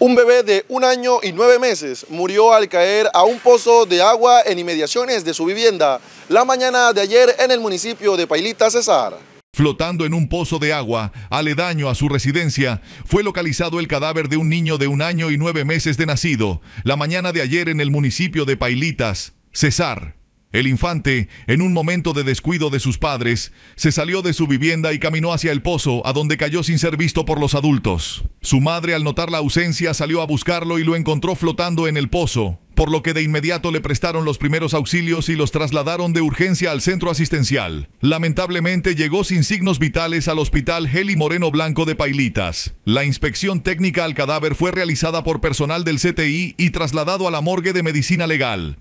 Un bebé de un año y nueve meses murió al caer a un pozo de agua en inmediaciones de su vivienda la mañana de ayer en el municipio de Pailita, Cesar. Flotando en un pozo de agua, aledaño a su residencia, fue localizado el cadáver de un niño de un año y nueve meses de nacido, la mañana de ayer en el municipio de Pailitas, Cesar. El infante, en un momento de descuido de sus padres, se salió de su vivienda y caminó hacia el pozo, a donde cayó sin ser visto por los adultos. Su madre, al notar la ausencia, salió a buscarlo y lo encontró flotando en el pozo, por lo que de inmediato le prestaron los primeros auxilios y los trasladaron de urgencia al centro asistencial. Lamentablemente llegó sin signos vitales al hospital Heli Moreno Blanco de Pailitas. La inspección técnica al cadáver fue realizada por personal del CTI y trasladado a la morgue de medicina legal.